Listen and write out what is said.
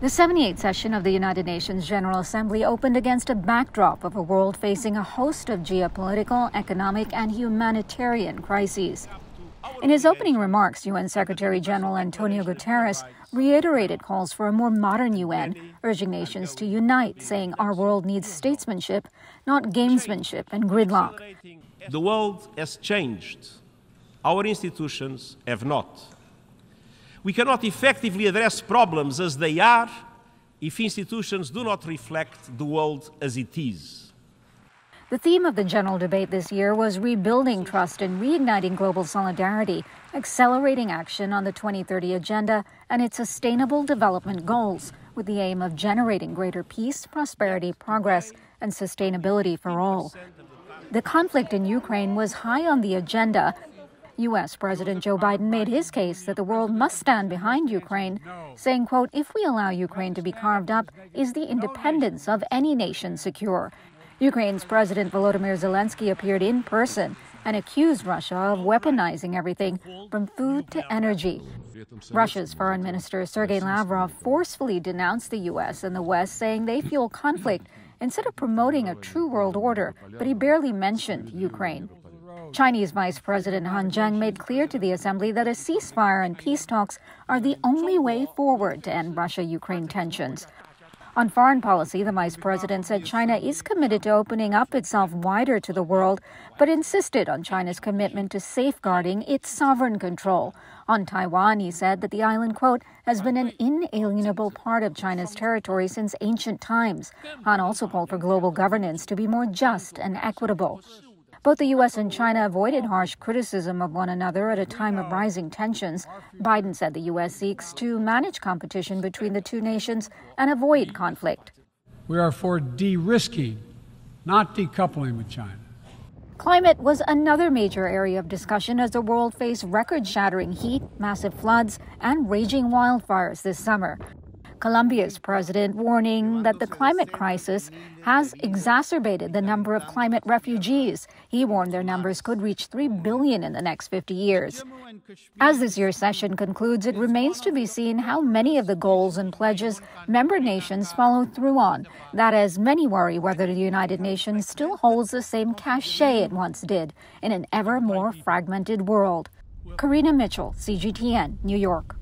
The 78th session of the United Nations General Assembly opened against a backdrop of a world facing a host of geopolitical, economic, and humanitarian crises. In his opening remarks, UN Secretary General Antonio Guterres reiterated calls for a more modern UN, urging nations to unite, saying our world needs statesmanship, not gamesmanship and gridlock. The world has changed. Our institutions have not. We cannot effectively address problems as they are if institutions do not reflect the world as it is. The theme of the general debate this year was rebuilding trust and reigniting global solidarity, accelerating action on the 2030 Agenda and its sustainable development goals, with the aim of generating greater peace, prosperity, progress, and sustainability for all. The conflict in Ukraine was high on the agenda U.S. President Joe Biden made his case that the world must stand behind Ukraine, saying, quote, if we allow Ukraine to be carved up, is the independence of any nation secure? Ukraine's President Volodymyr Zelensky appeared in person and accused Russia of weaponizing everything from food to energy. Russia's Foreign Minister Sergei Lavrov forcefully denounced the U.S. and the West, saying they fuel conflict instead of promoting a true world order, but he barely mentioned Ukraine. Chinese Vice President Han Zheng made clear to the assembly that a ceasefire and peace talks are the only way forward to end Russia Ukraine tensions. On foreign policy, the vice president said China is committed to opening up itself wider to the world, but insisted on China's commitment to safeguarding its sovereign control. On Taiwan, he said that the island, quote, has been an inalienable part of China's territory since ancient times. Han also called for global governance to be more just and equitable. Both the U.S. and China avoided harsh criticism of one another at a time of rising tensions. Biden said the U.S. seeks to manage competition between the two nations and avoid conflict. We are for de risking, not decoupling with China. Climate was another major area of discussion as the world faced record shattering heat, massive floods, and raging wildfires this summer. Colombia's president warning that the climate crisis has exacerbated the number of climate refugees. He warned their numbers could reach 3 billion in the next 50 years. As this year's session concludes, it remains to be seen how many of the goals and pledges member nations follow through on. That as many worry whether the United Nations still holds the same cachet it once did in an ever more fragmented world. Karina Mitchell, CGTN, New York.